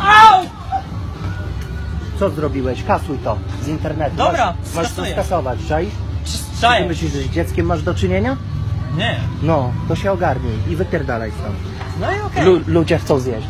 Au! Co zrobiłeś? Kasuj to z internetu. Dobra, masz, masz to skasuję. skasować, czaisz? Ty Czaję. myślisz, że z dzieckiem masz do czynienia? Nie. No, to się ogarnij i wypierdalaj stąd. No i okej. Lu- ludzie chcą zjeść.